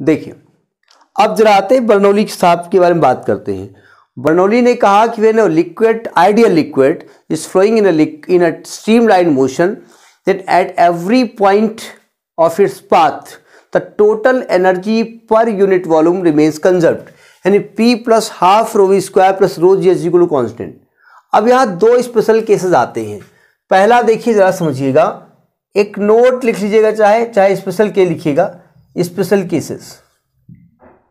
देखिए, अब जरा आते हैं बर्नौली साहब के बारे में बात करते हैं। बर्नौली ने कहा कि when liquid ideal liquid is flowing in in a stream line motion that at every point of its path the total energy per unit volume remains conserve यानी P plus half rho V square plus rho G is constant अब यहाँ दो special cases आते हैं। पहला देखिए, जरा समझिएगा। एक नोट लिख लीजिएगा चाहे चाहे स्पेशल के लिखिएगा। Special cases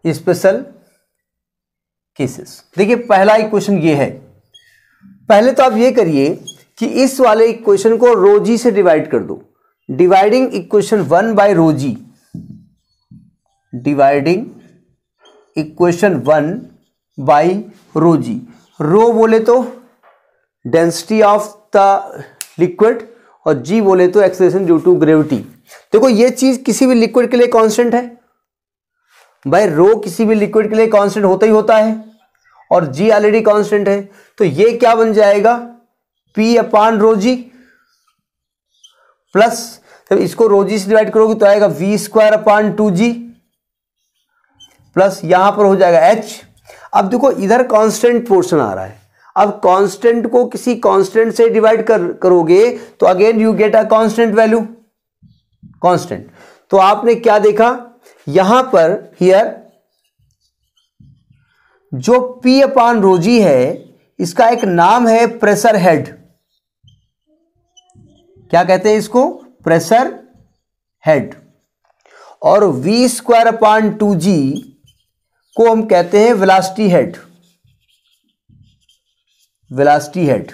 special cases. देखिए, पहला इक्वेशन ये है। पहले तो आप ये करिए कि इस वाले इक्वेशन को रोजी से डिवाइड कर दो। Dividing equation one by rho G dividing equation one by rho G rho बोले तो डेंसिटी ऑफ़ द लिक्विड और जी बोले तो एक्सेलेशन ड्यू टू ग्रेविटी देखो ये चीज़ किसी भी लिक्विड के लिए कांस्टेंट है। भाई रो किसी भी लिक्विड के लिए कांस्टेंट होता ही होता है और जी ऑलरेडी कांस्टेंट है। तो ये क्या बन जाएगा? पी अपान रोजी प्लस जब इसको रोजी से डिवाइड करोगे तो आएगा V square upon two G plus यहाँ पर हो जाएगा एच अब देखो इधर कांस्टेंट पोर्शन आ रहा है। अब कांस्टेंट को किसी कांस्टेंट से डिवाइड कर, करोगे तो again you get a constant value constant तो आपने क्या देखा? यहाँ पर हियर जो पी अपान रोजी है, इसका एक नाम है प्रेशर हेड क्या कहते हैं इसको? प्रेशर हेड और V square upon two G को हम कहते हैं वेलासिटी हेड वेलासिटी हेड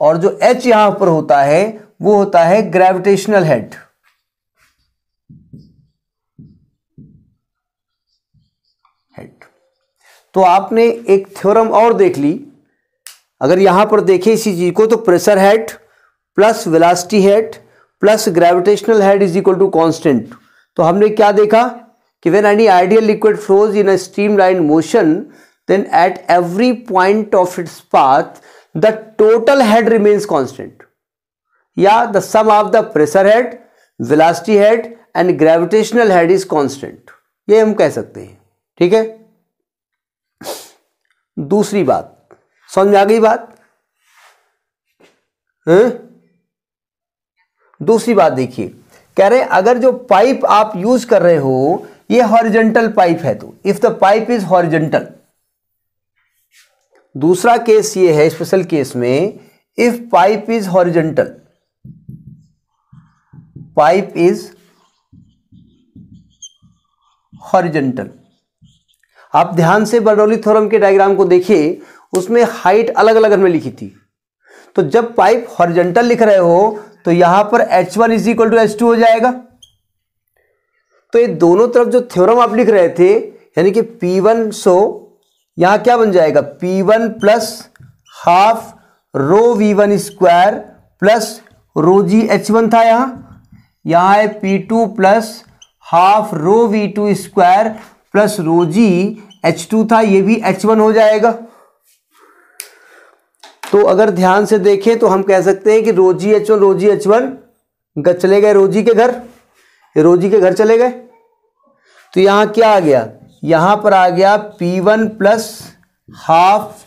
और जो एच यहाँ पर होता है, वो होता है ग्रेविटेशनल हेड तो आपने एक थ्योरम और देख ली। अगर यहाँ पर देखें इसी चीज़ को तो pressure head plus velocity head plus gravitational head is equal to constant तो हमने क्या देखा कि when any ideal liquid flows in a stream line motion then at every point of its path the total head remains constant या the sum of the pressure head velocity head and gravitational head is constant ये हम कह सकते हैं। ठीक है? दूसरी बात। समझ आ गई बात? है? दूसरी बात देखिए। कह रहे हैं, अगर जो पाइप आप यूज़ कर रहे हो, ये हॉरिजेंटल पाइप है तो। If the pipe is horizontal दूसरा केस ये है स्पेशल केस में if pipe is horizontal pipe is horizontal आप ध्यान से बर्नौली थ्योरम के डायग्राम को देखिए, उसमें हाइट अलग अलग में लिखी थी। तो जब पाइप हॉरिजेंटल लिख रहे हो तो यहाँ पर H one is equal to H two हो जाएगा। तो ये दोनों तरफ़ जो थ्योरम आप लिख रहे थे, यानी कि पी वन सो यहाँ क्या बन जाएगा? P one plus half rho V one square plus rho G H one था यहाँ। यहाँ है P two plus half rho V two square plus rho G H two था, ये भी एच वन हो जाएगा। तो अगर ध्यान से देखें तो हम कह सकते हैं कि rho G H one rho G H one चले गए रोजी के घर। रोजी के घर चले गए। तो यहाँ क्या आ गया? यहाँ पर आ गया P one plus half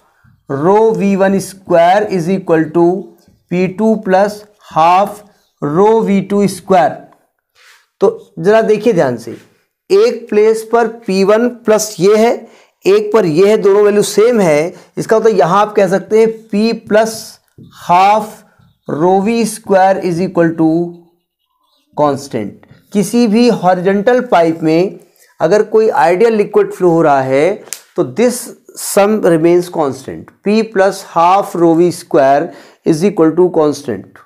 rho V one square is equal to P two plus half rho V two square तो जरा देखिए ध्यान से। एक प्लेस पर पी वन प्लस ये है, एक पर ये है, दोनों वैल्यू सेम है। इसका मतलब यहाँ आप कह सकते हैं P plus half rho V square is equal to constant किसी भी हॉरिजेंटल पाइप में अगर कोई आइडियल लिक्विड फ्लो हो रहा है तो this sum remains constant P plus half rho V square is equal to constant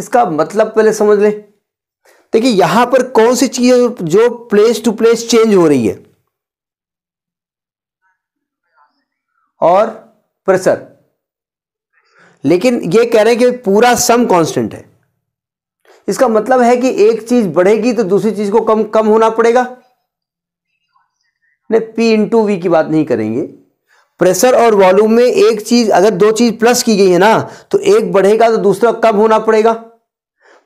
इसका मतलब पहले समझ लें। देखिए, यहाँ पर कौन सी चीज़ जो प्लेस टू प्लेस चेंज हो रही है? और प्रेशर लेकिन ये कह रहे हैं कि पूरा सम कांस्टेंट है। इसका मतलब है कि एक चीज़ बढ़ेगी तो दूसरी चीज़ को कम कम होना पड़ेगा। नहीं पी इंटू वी की बात नहीं करेंगे। प्रेशर और वॉल्यूम में एक चीज़, अगर दो चीज़ प्लस की गई है ना तो एक बढ़ेगा तो दूसरा कम होना पड़ेगा।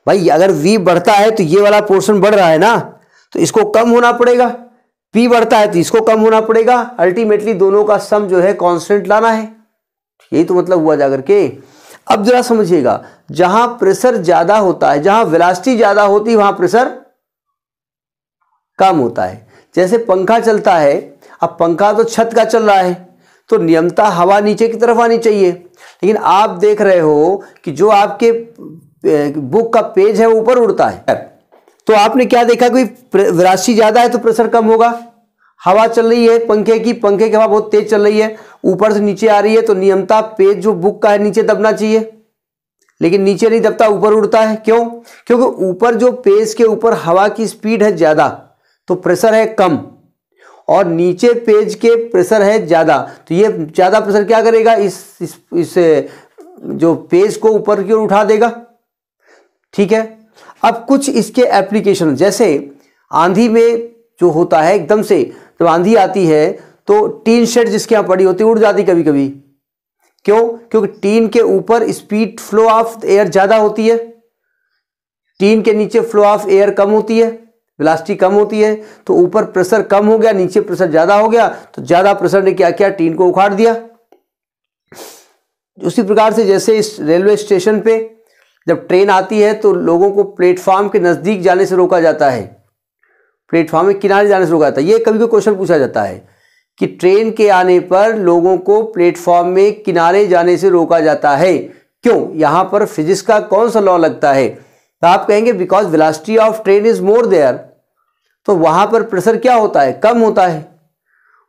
भाई, अगर वी बढ़ता है तो ये वाला पोर्शन बढ़ रहा है ना? तो इसको कम होना पड़ेगा। पी बढ़ता है तो इसको कम होना पड़ेगा। अल्टीमेटली दोनों का सम जो है कांस्टेंट लाना है। यही तो मतलब हुआ जाकर के। अब जरा समझिएगा, जहाँ प्रेशर ज़्यादा होता है, जहाँ वेलासिटी ज़्यादा होती वहाँ प्रेशर कम होता है। जैसे पंखा चलता है, अब पंखा तो छत का चल रहा है तो नियमता हवा नीचे की तरफ़ आनी चाहिए। लेकिन आप देख रहे हो कि जो आपके बुक का पेज है ऊपर उड़ता है। तो आपने क्या देखा कि राशि ज़्यादा है तो प्रेशर कम होगा। हवा चल रही है पंखे की पंखे की हवा बहुत तेज चल रही है। ऊपर से नीचे आ रही है तो नियमता पेज जो बुक का है नीचे दबना चाहिए। लेकिन नीचे नहीं दबता ऊपर उड़ता है। क्यों? क्योंकि ऊपर जो पेज के ऊपर हवा की स्पीड है ज़्यादा तो प्रेशर है कम। और नीचे पेज के प्रेशर है ज़्यादा तो ये ज़्यादा प्रेशर क्या करेगा? इस इस, इस जो पेज को ऊपर की ओर उठा देगा। ठीक है? अब कुछ इसके एप्लीकेशन जैसे आंधी में जो होता है एकदम से, जब आंधी आती है तो टीन शेड जिसके यहाँ पड़ी होती है, उड़ जाती कभी कभी क्यों? क्योंकि टीन के ऊपर स्पीड फ्लो ऑफ़ एयर ज़्यादा होती है। टीन के नीचे फ्लो ऑफ़ एयर कम होती है वेलासिटी कम होती है तो ऊपर प्रेशर कम हो गया, नीचे प्रेशर ज़्यादा हो गया तो ज़्यादा प्रेशर ने क्या किया? टीन को उखाड़ दिया। उसी प्रकार से जैसे इस रेलवे स्टेशन पे जब ट्रेन आती है तो लोगों को प्लेटफॉर्म के नज़दीक जाने से रोका जाता है। प्लेटफॉर्म में किनारे जाने से रोका जाता है। ये कभी कोई क्वेश्चन पूछा जाता है कि ट्रेन के आने पर लोगों को प्लेटफॉर्म में किनारे जाने से रोका जाता है। क्यों? यहाँ पर फिजिक्स का कौन सा लॉ लगता है? तो आप कहेंगे, because velocity of train is more there. तो वहाँ पर प्रेशर क्या होता है? कम होता है।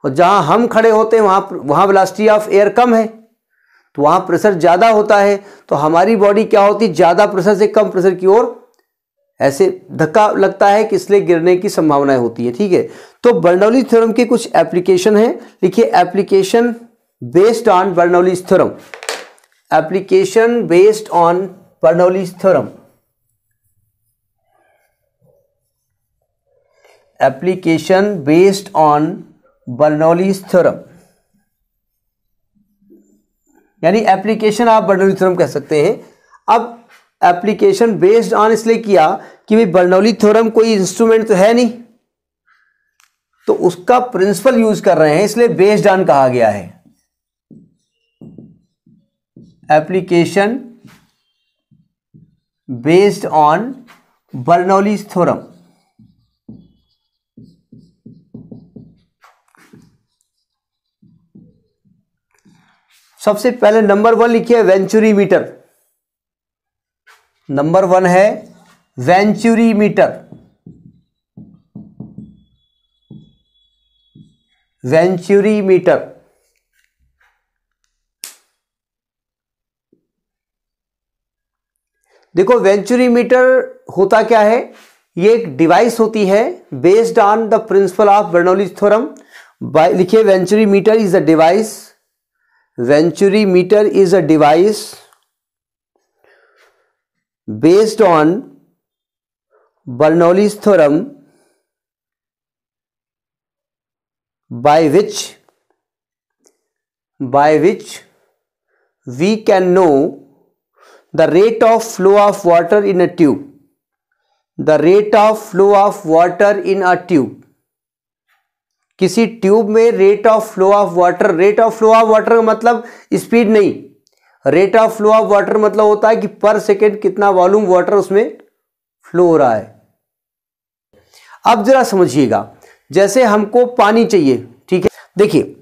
और जहाँ हम खड़े होते हैं, वहाँ वहाँ वेलासिटी ऑफ़ एयर कम है। तो वहाँ प्रेशर ज़्यादा होता है तो हमारी बॉडी क्या होती है? ज़्यादा प्रेशर से कम प्रेशर की ओर ऐसे धक्का लगता है कि इसलिए गिरने की संभावनाएँ होती है, ठीक है? तो बर्नौली थ्योरम के कुछ एप्लीकेशन है। लिखिए application based on Bernoulli theorem application based on Bernoulli theorem application based on Bernoulli's theorem यानी एप्लीकेशन आप बर्नौली थ्योरम कह सकते हैं। अब एप्लीकेशन बेस्ड ऑन इसलिए किया कि भाई बर्नौली थ्योरम कोई इंस्ट्रूमेंट तो है नहीं। तो उसका प्रिंसिपल यूज़ कर रहे हैं, इसलिए बेस्ड ऑन कहा गया है। Application based on Bernoulli theorem सबसे पहले नंबर वन लिखिए, वेंचुरी मीटर। नंबर वन है वेंचुरी मीटर। Venturi meter. देखो, वेंचुरी मीटर होता क्या है? ये एक डिवाइस होती है based on the principle of Bernoulli's theorem लिखिए, venturi meter is a device Venturi meter is a device based on Bernoulli's theorem by which by which we can know the rate of flow of water in a tube. The rate of flow of water in a tube किसी tube में rate of flow of water rate of flow of water मतलब speed नहीं। Rate of flow of water मतलब होता है कि पर second कितना वॉल्यूम वाटर उसमें फ्लो हो रहा है। अब जरा समझिएगा, जैसे हमको पानी चाहिए, ठीक है? देखिए,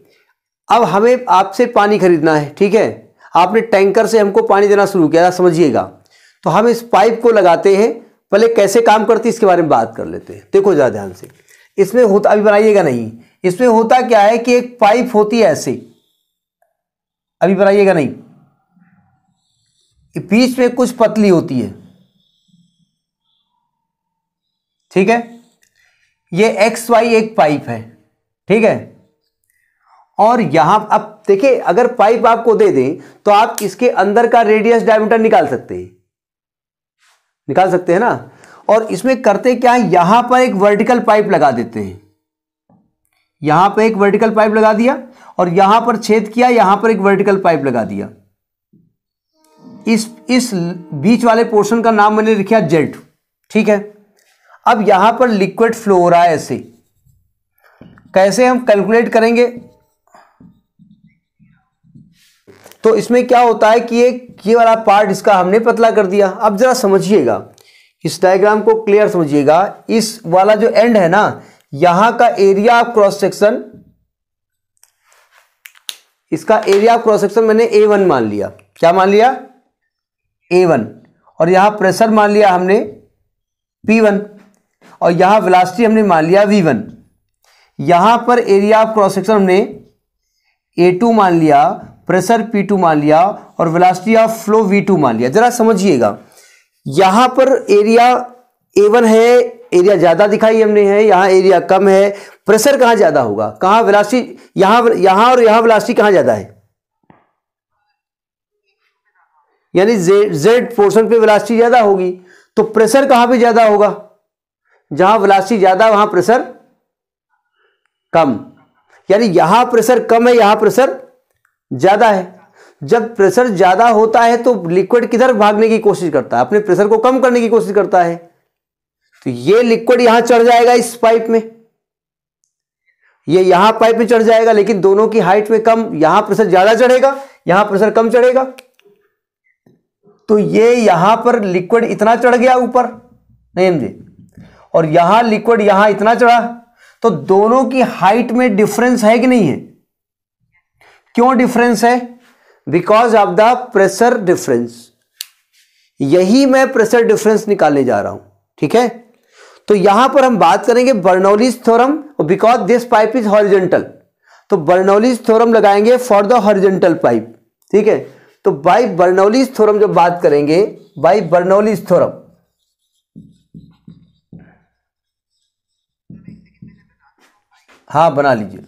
अब हमें आपसे पानी खरीदना है, ठीक है? आपने टैंकर से हमको पानी देना शुरू किया समझिएगा। तो हम इस पाइप को लगाते हैं, पहले कैसे काम करती है, इसके बारे में बात कर लेते हैं। देखो ज़रा ध्यान से। इसमें होता, अभी बनाइएगा नहीं। इसमें होता क्या है कि एक पाइप होती है ऐसे। अभी बनाइएगा नहीं। बीच में कुछ पतली होती है। ठीक है? ये एक्स वाई एक पाइप है। ठीक है? और यहाँ, अब देखिए, अगर पाइप आपको दे दें तो आप इसके अंदर का रेडियस डायमीटर निकाल सकते हैं। निकाल सकते हैं ना? और इसमें करते क्या है? यहाँ पर एक वर्टिकल पाइप लगा देते हैं। यहाँ पर एक वर्टिकल पाइप लगा दिया और यहाँ पर छेद किया, यहाँ पर एक वर्टिकल पाइप लगा दिया। इस इस बीच वाले पोर्शन का नाम मैंने लिखा जेड ठीक है? अब यहाँ पर लिक्विड फ्लो हो रहा है ऐसे। कैसे हम कैलकुलेट करेंगे? तो इसमें क्या होता है कि ये ये वाला पार्ट इसका हमने पतला कर दिया। अब जरा समझिएगा। इस डायग्राम को क्लियर समझिएगा। इस वाला जो एंड है ना, यहाँ का एरिया ऑफ़ क्रॉस सेक्शन इसका एरिया ऑफ़ क्रॉस सेक्शन मैंने ए वन मान लिया। क्या मान लिया? ए वन और यहाँ प्रेशर मान लिया हमने पी वन और यहाँ वेलासिटी हमने मान लिया वी वन यहाँ पर एरिया ऑफ़ क्रॉस सेक्शन हमने ए टू मान लिया प्रेशर पी टू मान लिया, और velocity of flow V two मान लिया। जरा समझिएगा। यहाँ पर एरिया ए वन है एरिया ज़्यादा दिखाई हमने है, यहाँ एरिया कम है। प्रेशर कहाँ ज़्यादा होगा? कहाँ वेलासिटी यहाँ यहाँ और यहाँ वेलासिटी कहाँ ज़्यादा है? यानी जेड पोर्शन पे वेलासिटी ज़्यादा होगी तो प्रेशर कहाँ पे ज़्यादा होगा? जहाँ वेलासिटी ज़्यादा, वहाँ प्रेशर कम। यानी यहाँ प्रेशर कम है, यहाँ प्रेशर ज़्यादा है। जब प्रेशर ज़्यादा होता है तो लिक्विड किधर भागने की कोशिश करता है? अपने प्रेशर को कम करने की कोशिश करता है। तो ये लिक्विड यहाँ चढ़ जाएगा इस पाइप में। ये यहाँ पाइप में चढ़ जाएगा, लेकिन दोनों की हाइट में कम, यहाँ प्रेशर ज़्यादा चढ़ेगा, यहाँ प्रेशर कम चढ़ेगा। तो ये यहाँ पर लिक्विड इतना चढ़ गया ऊपर, नहीं और यहाँ लिक्विड यहाँ इतना चढ़ा तो दोनों की हाइट में डिफरेंस है कि नहीं है? क्यों डिफरेंस है? Because of the pressure difference यही मैं प्रेशर डिफरेंस निकालने जा रहा हूँ, ठीक है? तो यहाँ पर हम बात करेंगे Bernoulli's theorem because this pipe is horizontal तो बर्नौलीज थ्योरम लगाएँगे फॉर द हॉरिजेंटल पाइप ठीक है? तो बाई बर्नौलीज थ्योरम जब बात करेंगे बाई बर्नौलीज थ्योरम हाँ बना लीजिए।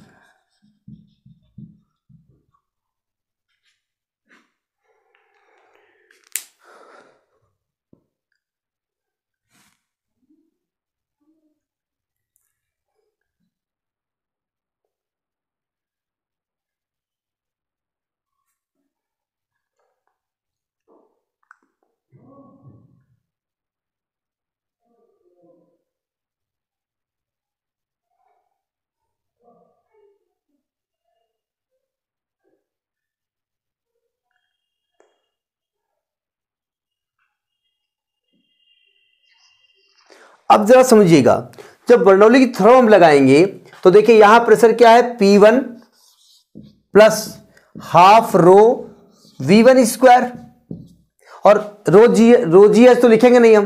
अब जरा समझिएगा, जब बर्नौली की थ्रो हम लगाएँगे तो देखिए यहाँ प्रेशर क्या है? P one plus half rho V one square और रो जी रो जी एच तो लिखेंगे नहीं हम,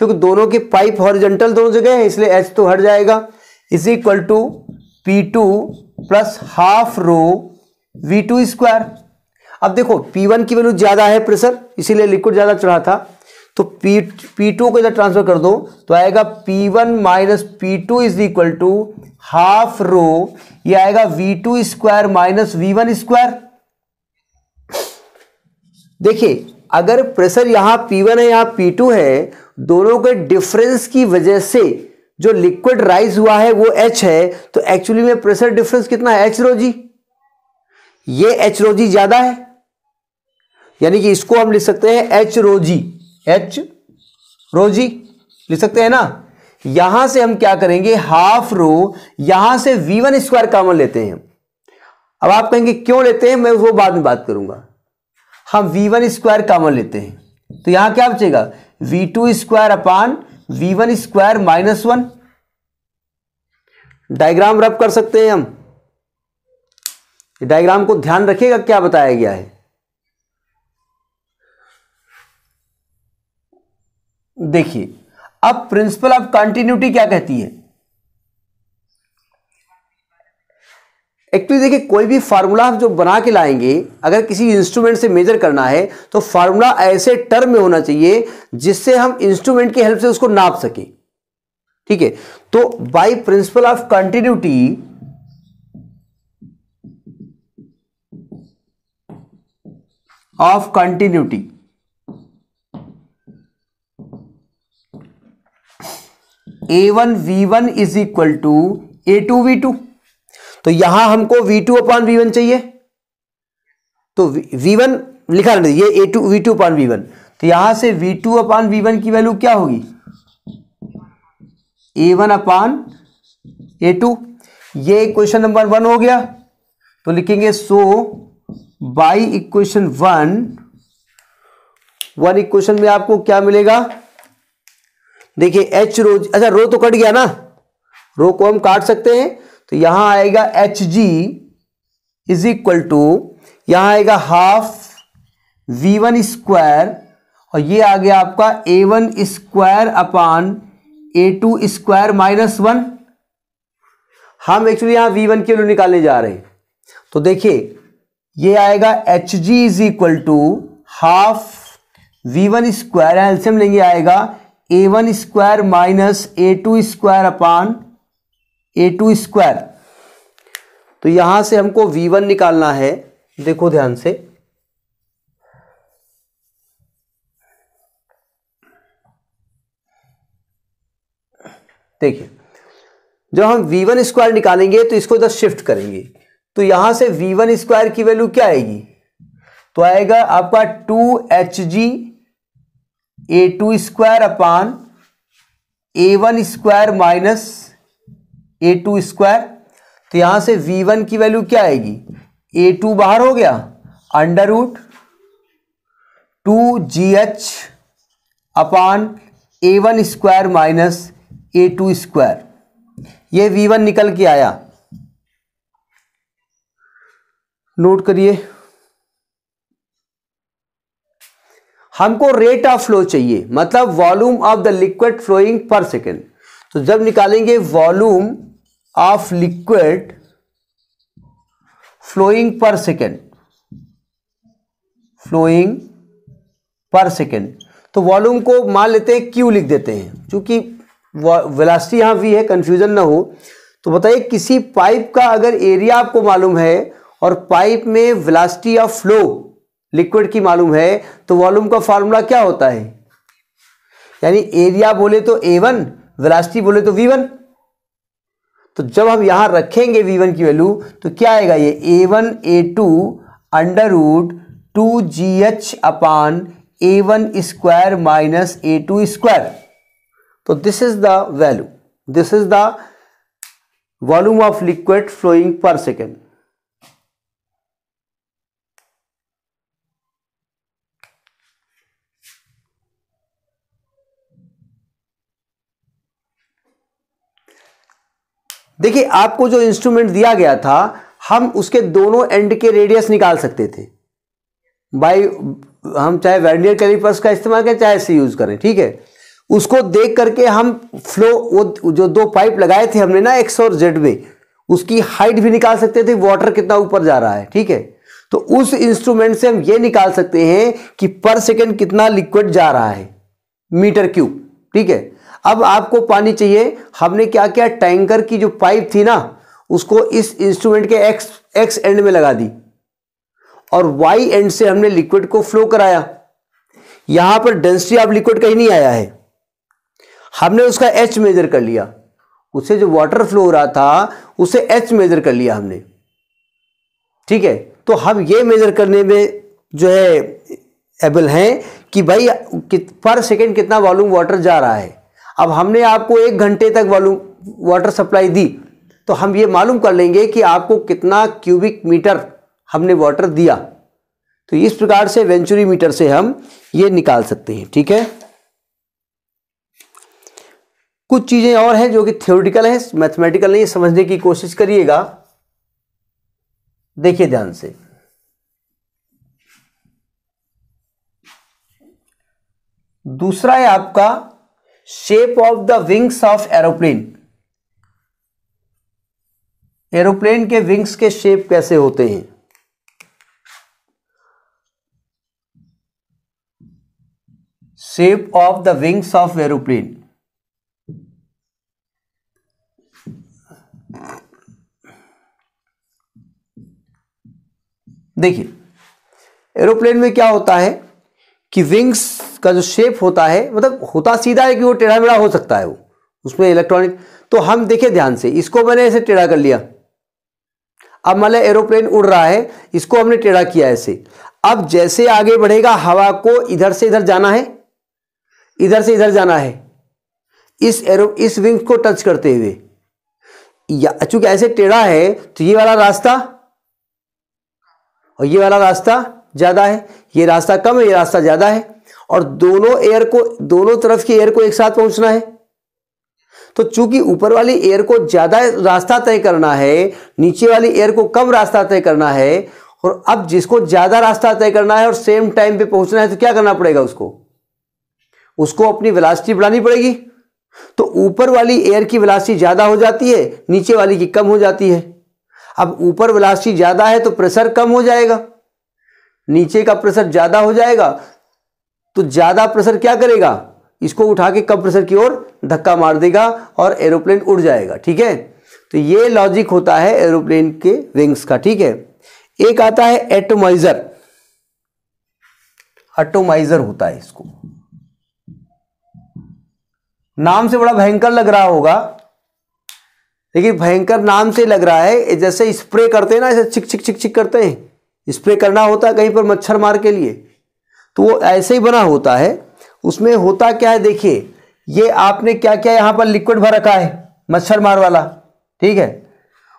क्योंकि दोनों के पाइप हॉरिजेंटल दोनों जगह है, इसलिए एच तो हट जाएगा। Is equal to P two plus half rho V two square अब देखो पी वन की वैल्यू ज़्यादा है प्रेशर, इसीलिए लिक्विड ज़्यादा चढ़ा था। तो पी पी टू को इधर ट्रांसफ़र कर दो तो आएगा P one minus P two is equal to half rho ये आएगा V two square minus V one square देखिए, अगर प्रेशर यहाँ पी वन है, यहाँ पी टू है, दोनों के डिफरेंस की वजह से जो लिक्विड राइज हुआ है, वो एच है तो एक्चुअली में प्रेशर डिफरेंस कितना है? एच रोजी ये एच रोजी ज़्यादा है। यानी कि इसको हम लिख सकते हैं एच रोजी एच रोजी लिख सकते हैं ना? यहाँ से हम क्या करेंगे? हाफ़ रो यहाँ से वी वन स्क्वायर कॉमन लेते हैं। अब आप कहेंगे, क्यों लेते हैं? मैं वो बाद में बात करूँगा। हम वी वन स्क्वायर कॉमन लेते हैं। तो यहाँ क्या बचेगा? V two square upon V one square minus one diagram रब कर सकते हैं हम। डायग्राम को ध्यान रखिएगा, क्या बताया गया है? देखिए, अब प्रिंसिपल ऑफ़ कंटिन्यूटी क्या कहती है? एक्चुअली देखिए, कोई भी फार्मूला जो बना के लाएँगे, अगर किसी इंस्ट्रूमेंट से मेजर करना है तो फार्मूला ऐसे टर्म में होना चाहिए, जिससे हम इंस्ट्रूमेंट की हेल्प से उसको नाप सके। ठीक है? तो by principle of continuity of continuity A one V one is equal to A two V two तो यहाँ हमको V two upon V one चाहिए। तो वी वन लिखा रहने ये A two V two upon V one तो यहाँ से V two upon V one की वैल्यू क्या होगी? A one upon A two ये इक्वेशन नंबर वन हो गया। तो लिखेंगे so by equation one one equation में आपको क्या मिलेगा? देखिए एच रो अच्छा रो तो कट गया ना। रो को हम काट सकते हैं तो यहाँ आएगा H G is equal to यहाँ आएगा हाफ़ वी वन स्क्वायर और ये आ गया आपका A one square upon A two square minus one हम एक्चुअली यहाँ वी वन की वैल्यू निकालने जा रहे हैं। तो देखिए, ये आएगा H G is equal to half V one square LCM लेंगे, आएगा A one square minus A two square upon A two square तो यहाँ से हमको वी वन निकालना है। देखो ध्यान से। देखिए, जब हम वी वन स्क्वायर निकालेंगे तो इसको इधर शिफ्ट करेंगे। तो यहाँ से वी वन स्क्वायर की वैल्यू क्या आएगी? तो आएगा आपका two H G A two square upon A one square minus A two square तो यहाँ से वी वन की वैल्यू क्या आएगी? ए टू बाहर हो गया। Under root two G H upon A one square minus A two square ये वी वन निकल के आया। नोट करिए। हमको रेट ऑफ़ फ्लो चाहिए मतलब volume of the liquid flowing per second तो जब निकालेंगे volume of liquid flowing per second flowing per second तो वॉल्यूम को मान लेते हैं क्यू लिख देते हैं, क्योंकि वेलासिटी यहाँ वी है कंफ्यूजन ना हो। तो बताइए किसी पाइप का अगर एरिया आपको मालूम है, और पाइप में वेलासिटी ऑफ़ फ्लो लिक्विड की मालूम है तो वॉल्यूम का फॉर्मूला क्या होता है? यानी एरिया बोले तो ए वन, वेलासिटी बोले तो वी वन। तो जब हम यहाँ रखेंगे वी वन की वैल्यू तो क्या आएगा ये? A one A two, under root two G H upon A one square minus A two square. तो this is the value this is the volume of liquid flowing per second देखिए, आपको जो instrument दिया गया था, हम उसके दोनों एंड के रेडियस निकाल सकते थे। बाई हम चाहे वर्नियर कैलिपर्स का इस्तेमाल करें, चाहे से यूज़ करें, ठीक है? उसको देख करके हम फ्लो वो, जो दो पाइप लगाए थे हमने ना एक्स और जेड में, उसकी हाइट भी निकाल सकते थे वाटर कितना ऊपर जा रहा है, ठीक है? तो उस इंस्ट्रूमेंट से हम ये निकाल सकते हैं कि पर सेकेंड कितना लिक्विड जा रहा है मीटर क्यूब ठीक है? अब आपको पानी चाहिए। हमने क्या किया टैंकर की जो पाइप थी ना, उसको इस इंस्ट्रूमेंट के एक्स एक्स एंड में लगा दी। और वाई एंड से हमने लिक्विड को फ्लो कराया। यहाँ पर डेंसिटी ऑफ़ लिक्विड कहीं नहीं आया है। हमने उसका एच मेजर कर लिया। उससे जो वाटर फ्लो हो रहा था, उसे एच मेजर कर लिया हमने। ठीक है? तो हम ये मेजर करने में जो है एबल हैं कि भाई पर सेकेंड कितना वॉल्यूम वाटर जा रहा है। अब हमने आपको एक घंटे तक वॉल्यूम वाटर सप्लाई दी तो हम ये मालूम कर लेंगे कि आपको कितना क्यूबिक मीटर हमने वाटर दिया। तो इस प्रकार से वेंचुरी मीटर से हम ये निकाल सकते हैं, ठीक है? कुछ चीज़ें और हैं जो कि थ्योरिटिकल है मैथमेटिकल नहीं, समझने की कोशिश करिएगा। देखिए ध्यान से। दूसरा है आपका shape of the wings of aeroplane aeroplane के विंग्स के शेप कैसे होते हैं? Shape of the wings of aeroplane देखिए एरोप्लेन में क्या होता है कि विंग्स का जो शेप होता है मतलब होता सीधा है कि वो टेढ़ा मेढ़ा हो सकता है वो, उसमें इलेक्ट्रॉनिक तो हम देखिए ध्यान से, इसको मैंने ऐसे टेढ़ा कर लिया। अब मान लिया एरोप्लेन उड़ रहा है, इसको हमने टेढ़ा किया ऐसे। अब जैसे आगे बढ़ेगा, हवा को इधर से इधर जाना है, इधर से इधर जाना है, इस एरो इस विंग को टच करते हुए। या, चूँकि ऐसे टेढ़ा है तो ये वाला रास्ता, और ये वाला रास्ता ज़्यादा है, ये रास्ता कम है, ये रास्ता ज़्यादा है। और दोनों एयर को, दोनों तरफ़ की एयर को एक साथ पहुँचना है। तो चूँकि ऊपर वाली एयर को ज़्यादा रास्ता तय करना है, नीचे वाली एयर को कम रास्ता तय करना है, और अब जिसको ज़्यादा रास्ता तय करना है और सेम टाइम पे पहुँचना है तो क्या करना पड़ेगा उसको? उसको अपनी वेलासिटी बढ़ानी पड़ेगी। तो ऊपर वाली एयर की वेलासिटी ज़्यादा हो जाती है, नीचे वाली की कम हो जाती है। अब ऊपर वेलासिटी ज़्यादा है तो प्रेशर कम हो जाएगा। नीचे का प्रेशर ज़्यादा हो जाएगा तो ज़्यादा प्रेशर क्या करेगा? इसको उठा के कम प्रेशर की ओर धक्का मार देगा और एरोप्लेन उड़ जाएगा, ठीक है? तो ये लॉजिक होता है एरोप्लेन के विंग्स का, ठीक है? एक आता है एटोमाइजर। एटोमाइजर होता है इसको। नाम से बड़ा भयंकर लग रहा होगा। लेकिन भयंकर नाम से लग रहा है, जैसे स्प्रे करते हैं ना, ऐसे चिक चिक चिक चिक करते हैं। स्प्रे करना होता है कहीं पर मच्छर मार के लिए। तो वो ऐसे ही बना होता है। उसमें होता क्या है देखिए, ये आपने क्या क्या यहाँ पर लिक्विड भर रखा है? मच्छर मार वाला, ठीक है?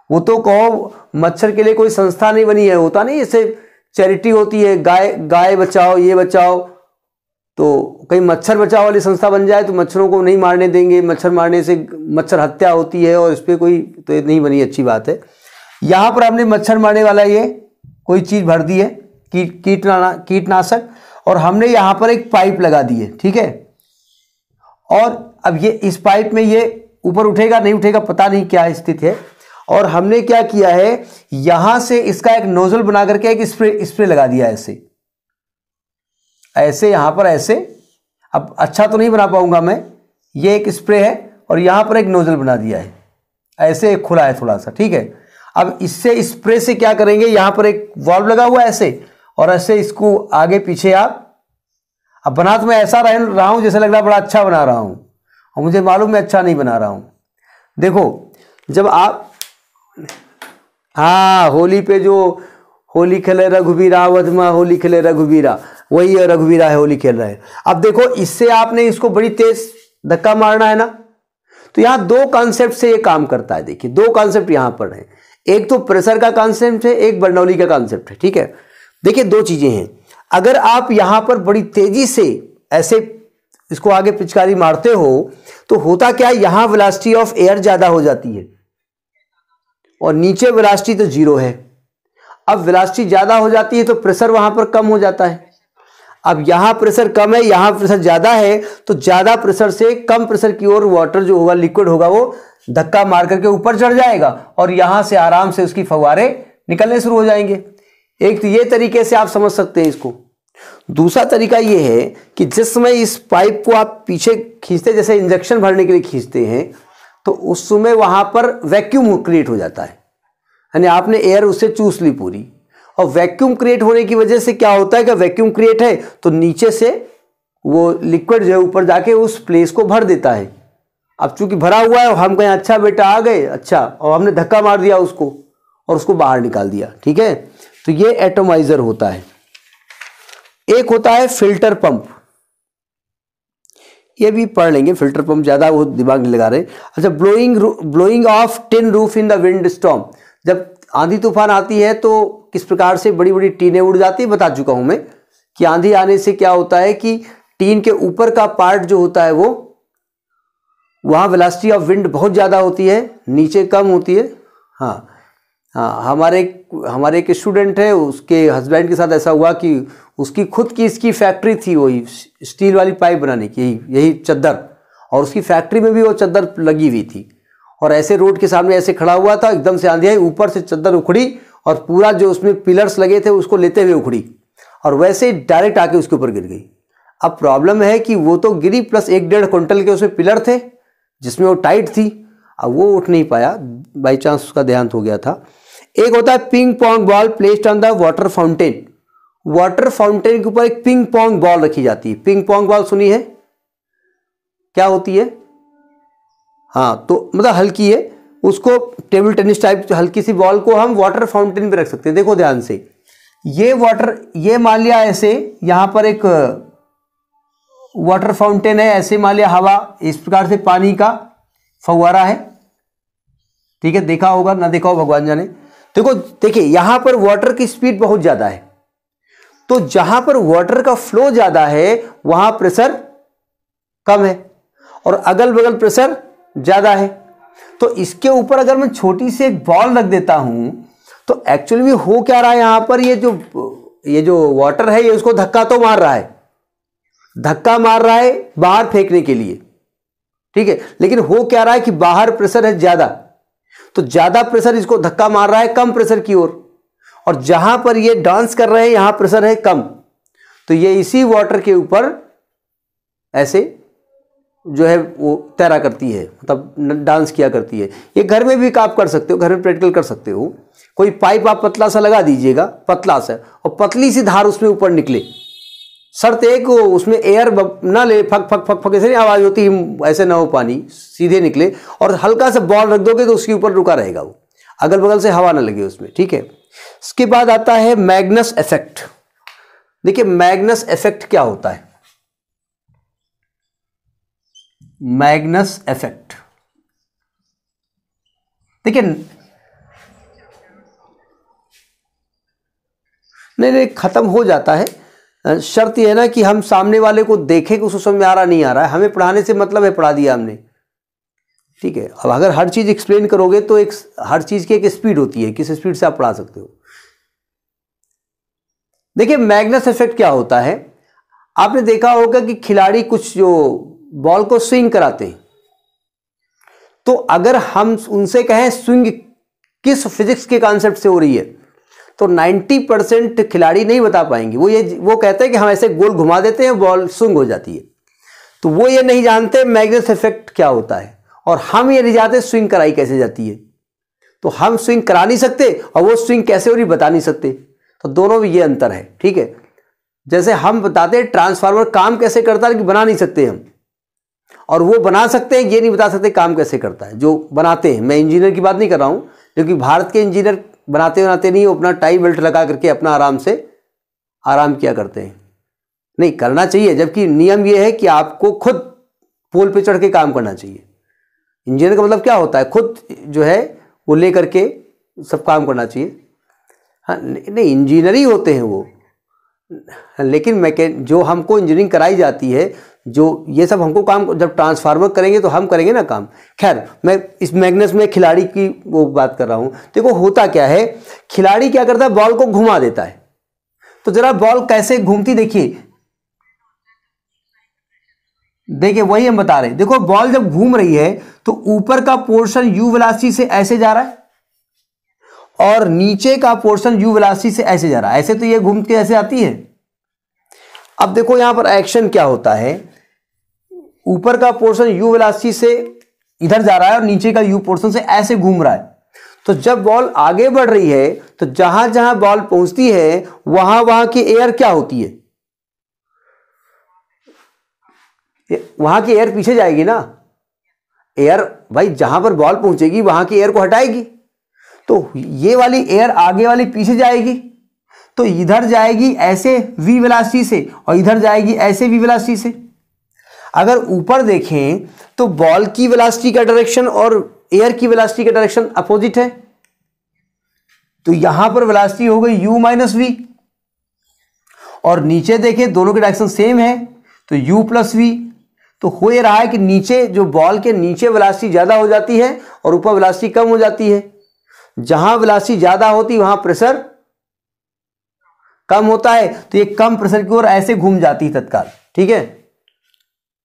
वो तो कहो, मच्छर के लिए कोई संस्था नहीं बनी है, होता नहीं, जैसे चैरिटी होती है, गाय गाय बचाओ, ये बचाओ तो कहीं मच्छर बचाओ वाली संस्था बन जाए तो मच्छरों को नहीं मारने देंगे, मच्छर मारने से मच्छर हत्या होती है और इस पर कोई तो ये नहीं बनी, अच्छी बात है। यहाँ पर हमने मच्छर मारने वाला ये कोई चीज़ भर दी है, कीट कीटना कीटनाशक। और हमने यहाँ पर एक पाइप लगा दी है, ठीक है? और अब ये, इस पाइप में ये ऊपर उठेगा, नहीं उठेगा, पता नहीं क्या स्थिति है। और हमने क्या किया है, यहाँ से इसका एक नोजल बना करके एक स्प्रे स्प्रे लगा दिया ऐसे। ऐसे, यहाँ पर ऐसे। अब अच्छा तो नहीं बना पाऊँगा मैं। ये एक स्प्रे है और यहाँ पर एक नोजल बना दिया है। ऐसे खुला है थोड़ा सा, ठीक है? अब इससे स्प्रे से क्या करेंगे, यहाँ पर एक वॉल्व लगा हुआ है ऐसे। और ऐसे इसको आगे पीछे आप अब बना तो मैं ऐसा रह रहा हूँ जैसे लग रहा बड़ा अच्छा बना रहा हूँ। और मुझे मालूम मैं अच्छा नहीं बना रहा हूँ। देखो, जब आप हाँ होली पे जो होली खेले रघुबीरा वधमा होली खेले रघुबीरा वही रघुवीरा है, होली खेल रहे हैं। अब देखो, इससे आपने इसको बड़ी तेज धक्का मारना है ना? तो यहाँ दो कॉन्सेप्ट से ये काम करता है। देखिए, दो कॉन्सेप्ट यहाँ पर है। एक तो प्रेशर का कॉन्सेप्ट है, एक बर्नौली का कॉन्सेप्ट है, ठीक है? देखिए, दो चीज़ें हैं। अगर आप यहाँ पर बड़ी तेज़ी से ऐसे इसको आगे पिचकारी मारते हो तो होता क्या यहाँ वेलासिटी ऑफ़ एयर ज़्यादा हो जाती है। और नीचे वेलासिटी तो ज़ीरो है। अब वेलासिटी ज़्यादा हो जाती है तो प्रेशर वहाँ पर कम हो जाता है। अब यहाँ प्रेशर कम है, यहाँ प्रेशर ज़्यादा है तो ज़्यादा प्रेशर से कम प्रेशर की ओर वाटर जो होगा लिक्विड होगा, वो धक्का मार करके ऊपर चढ़ जाएगा और यहाँ से आराम से उसकी फवारे निकलने शुरू हो जाएँगे। एक तो ये तरीके से आप समझ सकते हैं इसको। दूसरा तरीका ये है कि जिस समय इस पाइप को आप पीछे खींचते जैसे इंजेक्शन भरने के लिए खींचते हैं तो उस समय वहाँ पर वैक्यूम क्रिएट हो जाता है। यानी आपने एयर उससे चूस ली पूरी। और वैक्यूम क्रिएट होने की वजह से क्या होता है कि वैक्यूम क्रिएट है तो नीचे से वो लिक्विड जो है ऊपर जाके उस प्लेस को भर देता है। अब चूँकि भरा हुआ है, हम कहें अच्छा बेटा, आ गए अच्छा और हमने धक्का मार दिया उसको और उसको बाहर निकाल दिया। ठीक है? तो ये एटोमाइजर होता है। एक होता है फ़िल्टर पंप ये भी पढ़ लेंगे फ़िल्टर पंप ज़्यादा वो दिमाग नहीं लगा रहे। अच्छा blowing blowing off tin roof in the wind storm जब आंधी तूफ़ान आती है तो किस प्रकार से बड़ी बड़ी टीनें उड़ जाती है, बता चुका हूँ मैं। कि आंधी आने से क्या होता है कि टीन के ऊपर का पार्ट जो होता है वो, वहाँ वेलासिटी ऑफ़ विंड बहुत ज़्यादा होती है, नीचे कम होती है। हाँ हाँ हमारे हमारे एक स्टूडेंट है, उसके हस्बैंड के साथ ऐसा हुआ कि उसकी खुद की, इसकी फैक्ट्री थी वही स्टील वाली पाइप बनाने की, यही यही चद्दर। और उसकी फैक्ट्री में भी वो चद्दर लगी हुई थी। और ऐसे रोड के सामने ऐसे खड़ा हुआ था, एकदम से आंधी आई, ऊपर से चद्दर उखड़ी और पूरा जो उसमें पिलर्स लगे थे, उसको लेते हुए उखड़ी। और वैसे डायरेक्ट आके उसके ऊपर गिर गई। अब प्रॉब्लम है कि वो तो गिरी प्लस एक डेढ़ क्विंटल के उसमें पिलर थे, जिसमें वो टाइट थी। अब वो उठ नहीं पाया। बाई चांस उसका देहांत हो गया था। एक होता है ping pong ball placed on the water fountain water fountain के ऊपर एक पिंग पोंग बॉल रखी जाती है। पिंग पोंग बॉल सुनी है? क्या होती है? हाँ तो मतलब हल्की है। उसको टेबल टेनिस टाइप हल्की सी बॉल को हम वाटर फाउंटेन पे रख सकते हैं। देखो ध्यान से। ये वाटर ये मान लिया ऐसे, यहाँ पर एक वाटर फाउंटेन है। ऐसे मान लिया हवा, इस प्रकार से पानी का फवारा है। ठीक है, देखा होगा, ना देखा हो भगवान जाने। देखो, देखिए, यहाँ पर वाटर की स्पीड बहुत ज़्यादा है। तो जहाँ पर वाटर का फ्लो ज़्यादा है, वहाँ प्रेशर कम है और अगल बगल प्रेशर ज़्यादा है। तो इसके ऊपर अगर मैं छोटी सी एक बॉल रख देता हूँ तो एक्चुअली में हो क्या रहा है यहाँ पर? ये जो ये जो वाटर है, ये उसको धक्का तो मार रहा है। धक्का मार रहा है बाहर फेंकने के लिए। ठीक है? लेकिन हो क्या रहा है कि बाहर प्रेशर है ज़्यादा। तो ज़्यादा प्रेशर इसको धक्का मार रहा है, कम प्रेशर की ओर। और जहाँ पर ये डांस कर रहे हैं, यहाँ प्रेशर है कम। तो ये इसी वाटर के ऊपर ऐसे जो है वो तैरा करती है मतलब डांस किया करती है। ये घर में भी आप कर सकते हो, घर में प्रैक्टिकल कर सकते हो। कोई पाइप आप पतला सा लगा दीजिएगा, पतला सा, और पतली सी धार उसमें ऊपर निकले। शर्त एक उसमें एयर ना ले, फक फक फक फक, ऐसे नहीं आवाज़ होती ऐसे ना हो पानी, सीधे निकले, और हल्का सा बॉल रख दोगे तो उसके ऊपर रुका रहेगा वो। अगल बगल से हवा ना लगे उसमें, ठीक है? इसके बाद आता है मैग्नस इफ़ेक्ट देखिए मैग्नस इफ़ेक्ट क्या होता है? मैग्नस इफ़ेक्ट देखिए, नहीं नहीं, खत्म हो जाता है। शर्त यह है ना कि हम सामने वाले को देखें कि उसको समझ में आ रहा, नहीं आ रहा है। हमें पढ़ाने से मतलब है पढ़ा दिया हमने। ठीक है? अब अगर हर चीज़ एक्सप्लेन करोगे तो एक हर चीज़ की एक स्पीड होती है, किस स्पीड से आप पढ़ा सकते हो। देखिए मैग्नस इफ़ेक्ट क्या होता है? आपने देखा होगा कि खिलाड़ी कुछ जो बॉल को स्विंग कराते हैं। तो अगर हम उनसे कहें स्विंग किस फिजिक्स के कॉन्सेप्ट से हो रही है? तो 90 परसेंट खिलाड़ी नहीं बता पाएँगे। वो ये, वो कहते हैं कि हम ऐसे गोल घुमा देते हैं, बॉल स्विंग हो जाती है। तो वो ये नहीं जानते मैग्नेस इफ़ेक्ट क्या होता है और हम ये नहीं जानते स्विंग कराई कैसे जाती है। तो हम स्विंग करा नहीं सकते और वो स्विंग कैसे हो रही बता नहीं सकते। तो दोनों में ये अंतर है, ठीक है? जैसे हम बताते हैं ट्रांसफार्मर काम कैसे करता है लेकिन बना नहीं सकते हम। और वो बना सकते हैं, ये नहीं बता सकते काम कैसे करता है। जो बनाते हैं, मैं इंजीनियर की बात नहीं कर रहा हूँ, क्योंकि भारत के इंजीनियर बनाते बनाते नहीं अपना टाई बेल्ट लगा करके अपना आराम से आराम किया करते हैं। नहीं, करना चाहिए, जबकि नियम यह है कि आपको खुद पोल पे चढ़ के काम करना चाहिए। इंजीनियर का मतलब क्या होता है? खुद जो है, वो ले करके सब काम करना चाहिए। हाँ नहीं इंजीनियर ही होते हैं वो। लेकिन मैके जो हमको इंजीनियरिंग कराई जाती है जो ये सब हमको काम जब ट्रांसफार्मर करेंगे तो हम करेंगे ना काम। खैर, मैं इस मैग्नेस में खिलाड़ी की वो बात कर रहा हूँ। देखो, होता क्या है, खिलाड़ी क्या करता है बॉल को घुमा देता है। तो जरा बॉल कैसे घूमती देखिए। देखिए, वही हम बता रहे हैं। देखो बॉल जब घूम रही है तो ऊपर का पोर्शन यू वेलासिटी से ऐसे जा रहा है और नीचे का पोर्शन यू वेलासिटी से ऐसे जा रहा है। ऐसे तो ये घूम के ऐसे आती है। अब देखो, यहाँ पर एक्शन क्या होता है? ऊपर का पोर्शन यू वेलासिटी से इधर जा रहा है और नीचे का यू पोर्शन से ऐसे घूम रहा है। तो जब बॉल आगे बढ़ रही है तो जहाँ जहाँ बॉल पहुँचती है, वहाँ वहाँ की एयर क्या होती है? वहाँ की एयर पीछे जाएगी ना? एयर भाई जहाँ पर बॉल पहुंचेगी, वहाँ की एयर को हटाएगी। तो ये वाली एयर आगे वाली पीछे जाएगी तो इधर जाएगी ऐसे वी वेलासिटी से और इधर जाएगी ऐसे वी वेलासिटी से। अगर ऊपर देखें तो बॉल की वेलासिटी का डायरेक्शन और एयर की वेलासिटी का डायरेक्शन अपोजिट है। तो यहाँ पर वेलासिटी हो गई u माइनस वी और नीचे देखें, दोनों के डायरेक्शन सेम है तो u प्लस वी तो हो ये रहा है कि नीचे, जो बॉल के नीचे वेलासिटी ज़्यादा हो जाती है और ऊपर वेलासिटी कम हो जाती है। जहाँ वेलासिटी ज़्यादा होती वहाँ प्रेशर कम होता है। तो ये कम प्रेशर की ओर ऐसे घूम जाती है तत्काल। ठीक है?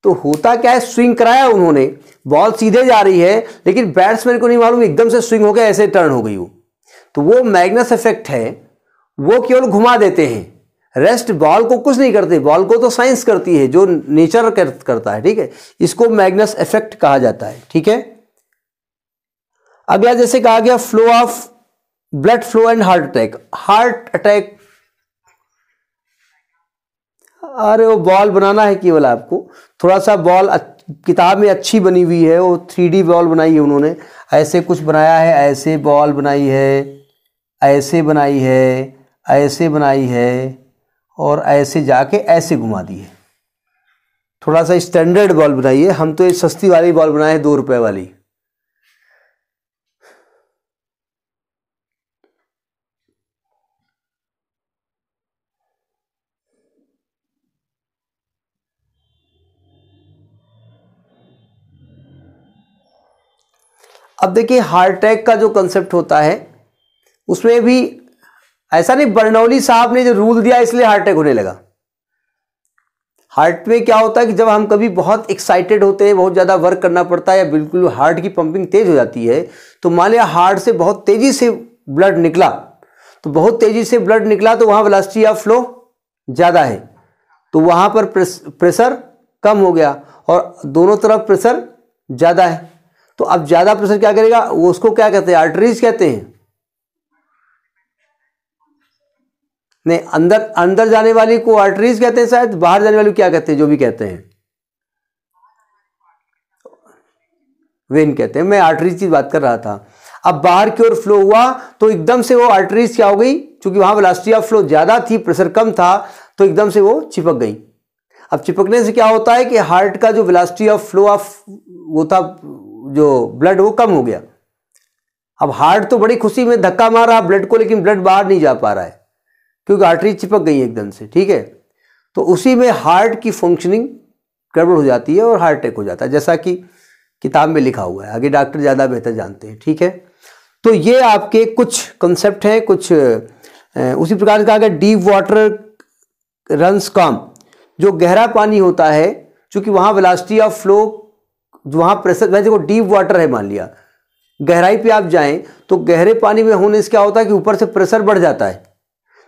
तो होता क्या है? स्विंग कराया उन्होंने। बॉल सीधे जा रही है लेकिन बैट्समैन को नहीं मालूम एकदम से स्विंग हो गया ऐसे टर्न हो गई वो। तो वो मैग्नस इफ़ेक्ट है वो केवल घुमा देते हैं। रेस्ट बॉल को कुछ नहीं करते बॉल को तो साइंस करती है जो नेचर कर, करता है ठीक है? इसको मैग्नस इफ़ेक्ट कहा जाता है ठीक है? अगला जैसे कहा गया flow of blood flow and heart attack heart attack अरे वो बॉल बनाना है केवल आपको। थोड़ा सा बॉल किताब में अच्छी बनी हुई है, वो थ्री डी बॉल बनाई है उन्होंने। ऐसे कुछ बनाया है, ऐसे बॉल बनाई है, ऐसे बनाई है, ऐसे बनाई है, और ऐसे जाके ऐसे घुमा दी है। थोड़ा सा स्टैंडर्ड बॉल बनाई है। हम तो ये सस्ती वाली बॉल बनाए हैं, दो रुपए वाली। अब देखिए हार्ट अटैक का जो कंसेप्ट होता है उसमें भी ऐसा नहीं बर्नौली साहब ने जो रूल दिया इसलिए हार्ट अटैक होने लगा। हार्ट में क्या होता है कि जब हम कभी बहुत एक्साइटेड होते हैं बहुत ज़्यादा वर्क करना पड़ता है या बिल्कुल हार्ट की पंपिंग तेज हो जाती है तो मान लिया हार्ट से बहुत तेज़ी से ब्लड निकला तो बहुत तेज़ी से ब्लड निकला तो वहाँ वेलासिटी ऑफ़ फ्लो ज़्यादा है। तो वहाँ पर प्रेस, प्रेशर कम हो गया और दोनों तरफ़ प्रेशर ज़्यादा है। तो अब ज़्यादा प्रेशर क्या करेगा? वो उसको क्या कहते हैं? आर्टरीज कहते हैं। नहीं, अंदर अंदर जाने वाली को आर्टरीज कहते हैं शायद, बाहर जाने वाली क्या कहते हैं? जो भी कहते हैं। वेन कहते हैं। मैं आर्टरीज की बात कर रहा था। अब बाहर की ओर फ्लो हुआ तो एकदम से वो आर्टरीज क्या हो गई? क्योंकि वहाँ वेलोसिटी ऑफ़ फ्लो ज़्यादा थी प्रेशर कम था तो एकदम से वो चिपक गई। अब चिपकने से क्या होता है कि हार्ट का जो वेलोसिटी ऑफ़ फ्लो ऑफ़ वो था जो ब्लड वो कम हो गया। अब हार्ट तो बड़ी खुशी में धक्का मार रहा ब्लड को, लेकिन ब्लड बाहर नहीं जा पा रहा है, क्योंकि आर्टरी चिपक गई एकदम से, ठीक है? तो उसी में हार्ट की फंक्शनिंग गड़बड़ हो जाती है और हार्ट अटैक हो जाता है, जैसा कि किताब में लिखा हुआ है। आगे डॉक्टर ज़्यादा बेहतर जानते हैं, ठीक है? तो ये आपके कुछ कंसेप्ट हैं, कुछ उसी प्रकार कहा गया डीप वाटर रंस कम, जो गहरा पानी होता है, चूँकि वहाँ वेलासिटी ऑफ़ फ्लो वहाँ प्रेशर, वैसे देखो डीप वाटर है मान लिया। गहराई पे आप जाएँ तो गहरे पानी में होने से क्या होता है कि ऊपर से प्रेशर बढ़ जाता है।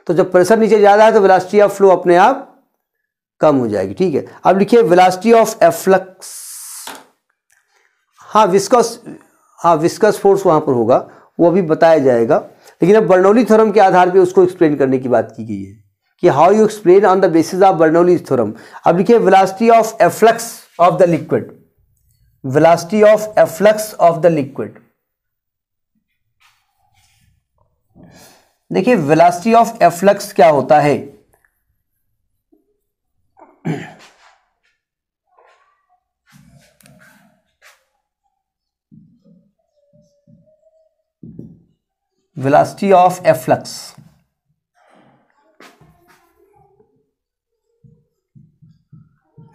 तो जब प्रेशर नीचे ज़्यादा है तो वेलासिटी ऑफ़ फ्लो अपने आप कम हो जाएगी, ठीक है? अब लिखिए वेलासिटी ऑफ़ एफ्लक्स हाँ विस्कस हाँ विस्कस फोर्स वहाँ पर होगा, वो अभी बताया जाएगा। लेकिन अब बर्नौली थ्योरम के आधार पे उसको एक्सप्लेन करने की बात की गई है कि how you explain on the basis of Bernoulli theorem अब लिखिए velocity of efflux of the liquid velocity of efflux of the liquid देखिए वेलासिटी ऑफ़ एफ्लक्स क्या होता है? velocity of efflux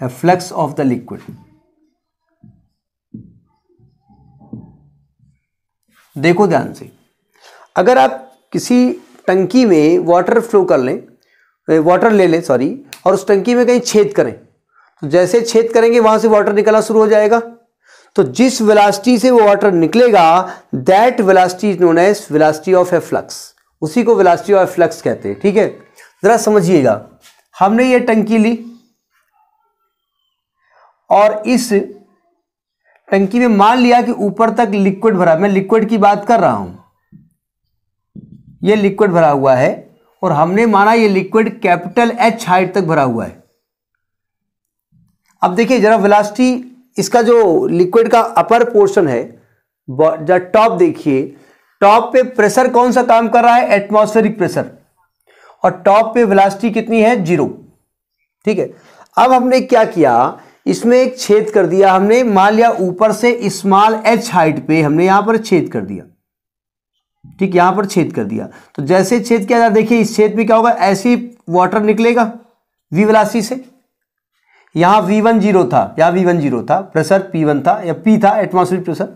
efflux of the liquid. देखो ध्यान से। अगर आप किसी टंकी में वाटर फ्लो कर लें वाटर ले लें सॉरी और उस टंकी में कहीं छेद करें तो जैसे छेद करेंगे, वहाँ से वाटर निकलना शुरू हो जाएगा। तो जिस वेलासिटी से वो वाटर निकलेगा that velocity is known as velocity of efflux उसी को वेलासिटी ऑफ़ ए फ्लक्स कहते हैं, ठीक है? जरा समझिएगा। हमने ये टंकी ली, और इस टंकी में मान लिया कि ऊपर तक लिक्विड भरा, मैं लिक्विड की बात कर रहा हूँ। ये लिक्विड भरा हुआ है और हमने माना ये लिक्विड कैपिटल एच हाइट तक भरा हुआ है। अब देखिए जरा वेलासिटी इसका जो लिक्विड का अपर पोर्शन है जब टॉप देखिए। टॉप पे प्रेशर कौन सा काम कर रहा है? एटमॉस्फेरिक प्रेशर और टॉप पे वेलासिटी कितनी है? ज़ीरो ठीक है। अब हमने क्या किया? इसमें एक छेद कर दिया हमने, मान लिया ऊपर से स्मॉल एच हाइट पे हमने यहाँ पर छेद कर दिया। ठीक, यहाँ पर छेद कर दिया। तो जैसे छेद किया जाए, देखिए इस छेद में क्या होगा, ऐसी वाटर निकलेगा वी से। यहाँ वी वन ज़ीरो था, यहाँ वी वन ज़ीरो था प्रेशर पी वन था, या पी था एटमोस्फियर प्रेशर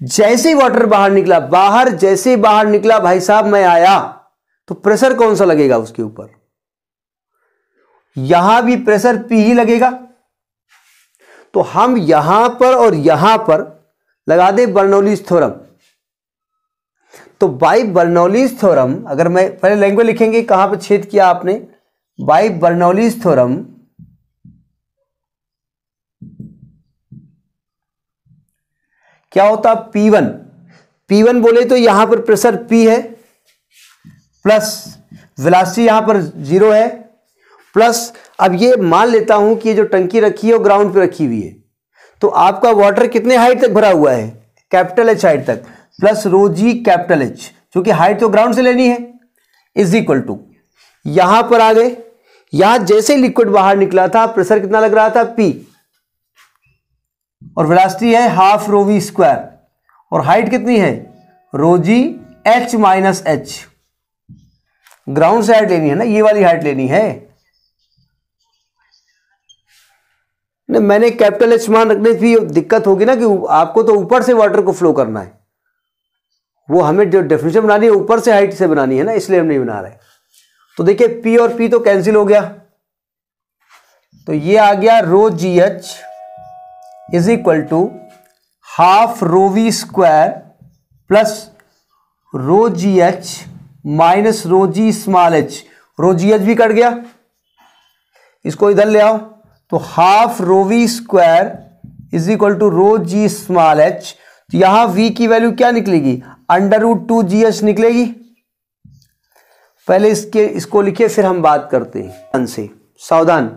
जैसे ही वाटर बाहर निकला, बाहर, जैसे बाहर निकला, भाई साहब मैं आया तो प्रेशर कौन सा लगेगा उसके ऊपर? यहाँ भी प्रेशर पी ही लगेगा। तो हम यहाँ पर और यहाँ पर लगा दे बर्नौलीज थोरम तो बाई बर्नौलीज थोरम अगर मैं पहले लैंग्वेज लिखेंगे, कहाँ पर छेद किया आपने? बाई बर्नौलीज थोरम क्या होता? P1 P1 बोले तो यहाँ पर प्रेशर P है, प्लस वेलासिटी यहाँ पर ज़ीरो है, प्लस अब ये मान लेता हूँ कि ये जो टंकी रखी है वो ग्राउंड पे रखी हुई है। तो आपका वाटर कितने हाइट तक भरा हुआ है? कैपिटल एच हाइट तक। Plus rho G capital H क्योंकि हाइट तो ग्राउंड से लेनी है। इज़ इक्वल टू यहाँ पर आ गए। यहाँ जैसे लिक्विड बाहर निकला था प्रेशर कितना लग रहा था? पी और वेलोसिटी है हाफ़ रोवी स्क्वायर और हाइट कितनी है? Rho G H minus H ground से हाइट लेनी है ना? ये वाली हाइट लेनी है। नहीं, मैंने कैपिटल एच मान रखने भी दिक्कत होगी ना कि आपको तो ऊपर से वाटर को फ्लो करना है। वो हमें जो डेफिनेशन बनानी है, ऊपर से हाइट से बनानी है ना, इसलिए हम नहीं बना रहे। तो देखिए पी और पी तो कैंसिल हो गया। तो ये आ गया rho G H is equal to half rho V square plus rho G H minus rho G small H rho G H भी कट गया। इसको इधर ले आओ। तो half rho V square is equal to rho G small H तो यहाँ V की वैल्यू क्या निकलेगी? Under root two G H निकलेगी। पहले इसके, इसको लिखिए, फिर हम बात करते हैं। से, सावधान।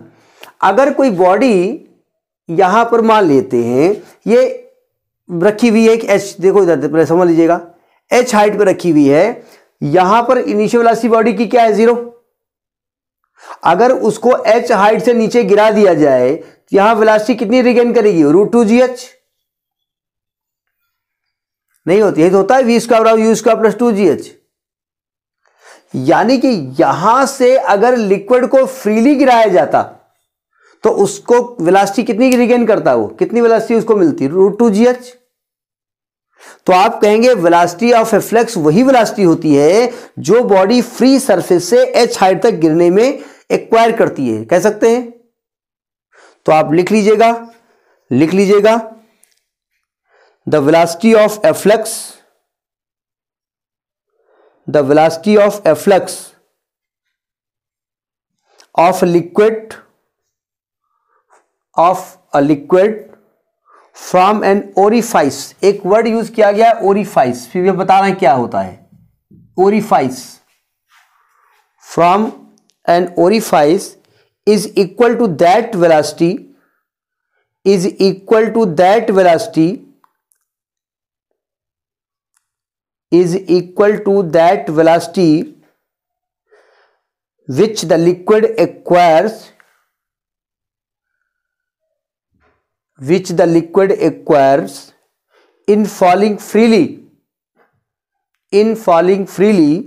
अगर कोई बॉडी यहाँ पर मान लेते हैं, ये रखी हुई है एच देखो इधर, पहले समझ लीजिएगा। एच हाइट पर रखी हुई है, यहाँ पर इनिशियल वेलोसिटी बॉडी की क्या है? ज़ीरो अगर उसको एच हाइट से नीचे गिरा दिया जाए तो यहाँ वेलोसिटी कितनी रिगेन करेगी? रूट टू जी एच नहीं होती। है तो होता है V square U square plus two G H यानी कि यहाँ से अगर लिक्विड को फ्रीली गिराया जाता तो उसको वेलासिटी कितनी रिगेन करता वो? कितनी वेलासिटी उसको मिलती? रूट टू जी एच तो आप कहेंगे वेलासिटी ऑफ़ एफ्लेक्स वही वेलासिटी होती है जो बॉडी फ्री सरफेस से एच हाइट तक गिरने में एक्वायर करती है। कह सकते हैं? तो आप लिख लीजिएगा लिख लीजिएगा। The velocity of efflux the velocity of efflux of liquid of a liquid from an orifice एक वर्ड यूज़ किया गया ओरिफाइस फिर ये बता रहे हैं क्या होता है। Orifice from an orifice is equal to that velocity is equal to that velocity is equal to that velocity which the liquid acquires which the liquid acquires in falling freely in falling freely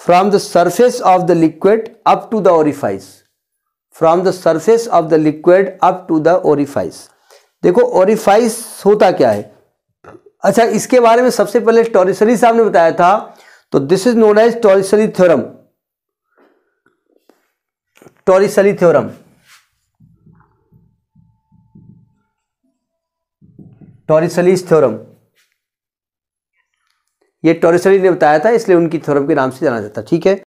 from the surface of the liquid up to the orifice from the surface of the liquid up to the orifice देखो orifice होता क्या है? अच्छा इसके बारे में सबसे पहले टोरिसरी साहब ने बताया था तो this is known as Torricelli theorem Torricelli theorem Torricelli's theorem. ये टोरिसली ने बताया था, इसलिए उनकी थ्योरम के नाम से जाना जाता ठीक है?